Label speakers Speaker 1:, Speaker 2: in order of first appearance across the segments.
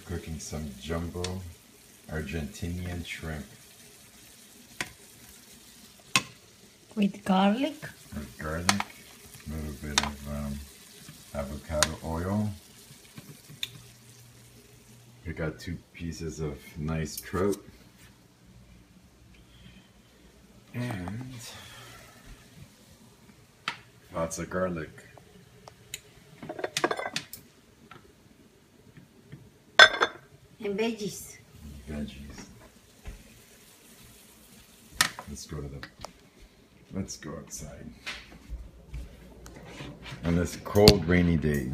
Speaker 1: cooking some jumbo Argentinian shrimp
Speaker 2: With garlic.
Speaker 1: with garlic, a little bit of um, avocado oil. We got two pieces of nice trout. And lots of garlic.
Speaker 2: And veggies.
Speaker 1: veggies. Let's go to the. Let's go outside. On this cold, rainy day.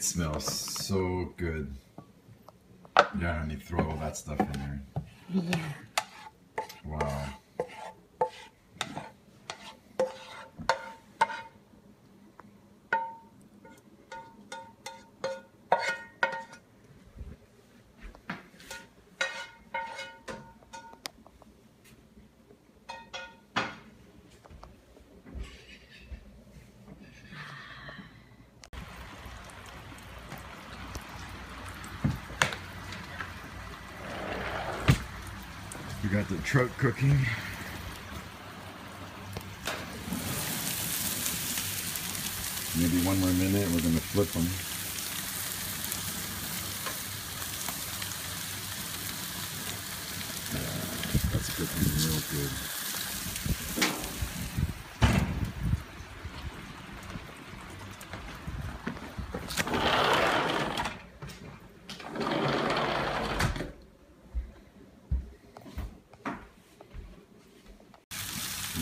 Speaker 1: It smells so good. Yeah, honey, throw all that stuff in there.
Speaker 2: Yeah.
Speaker 1: Wow. Got the trout cooking. Maybe one more minute, we're gonna flip them. Yeah, that's cooking real good.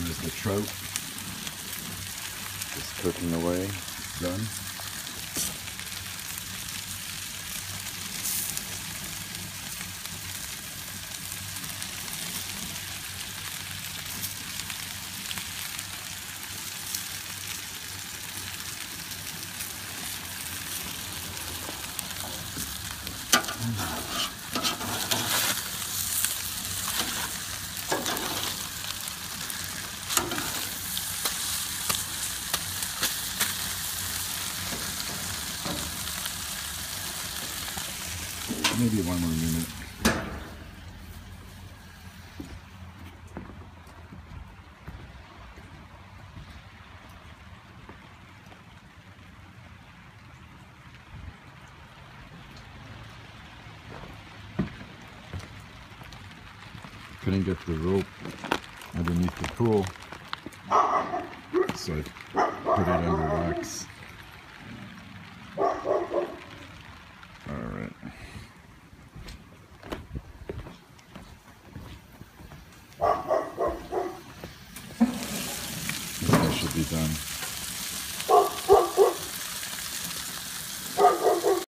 Speaker 1: There's the trout. Just cooking away. Done. Maybe one more minute. Couldn't get the rope underneath the pool, so I put it under wax. be done.